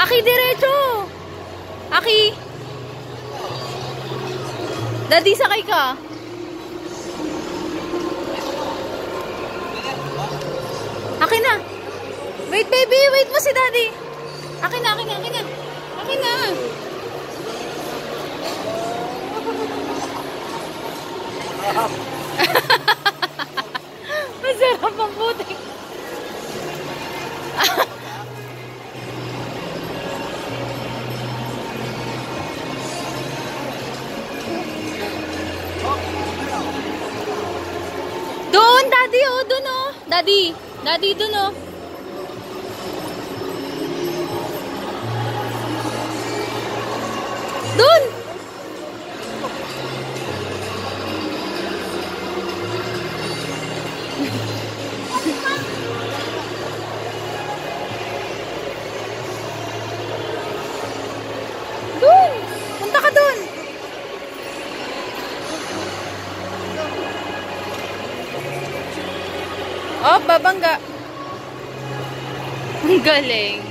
Aki, diretso! Aki! Daddy, sakay ka. Aki na. Wait, baby. Wait mo si daddy. Aki na, aki na, aki na. Aki na. Masarap ang putik. Oh, doon, oh. Daddy, daddy, doon, oh. Doon! Oh, babangga. Ang galing.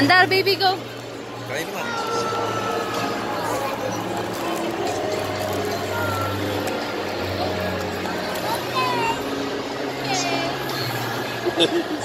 Andar, baby, go.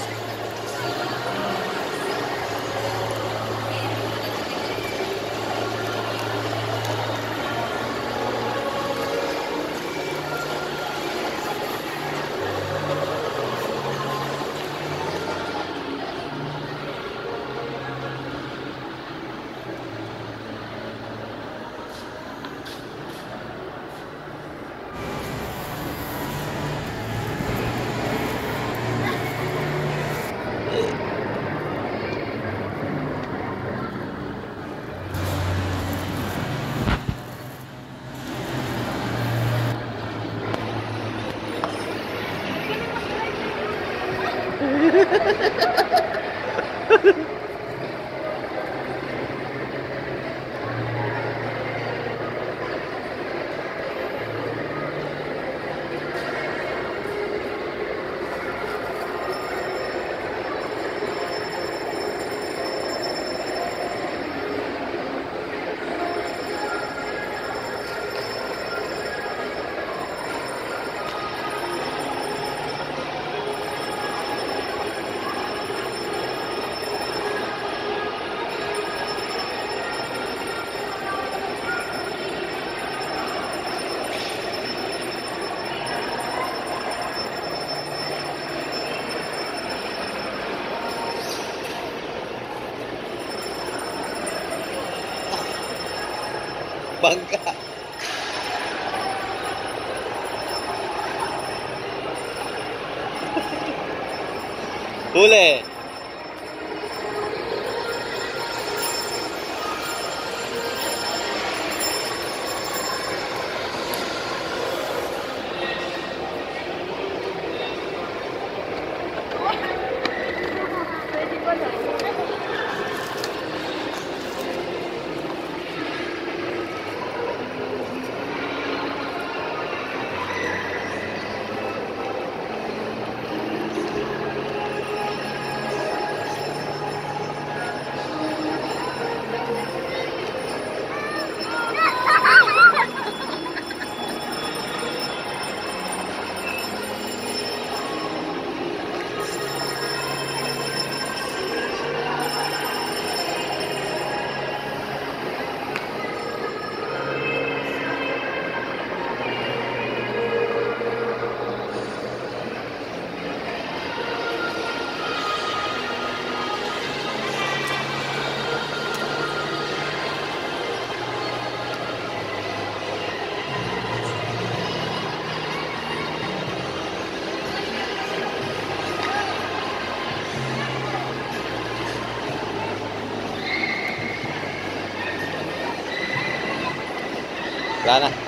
Ha ha ha. Bangka. Huli. Wala na.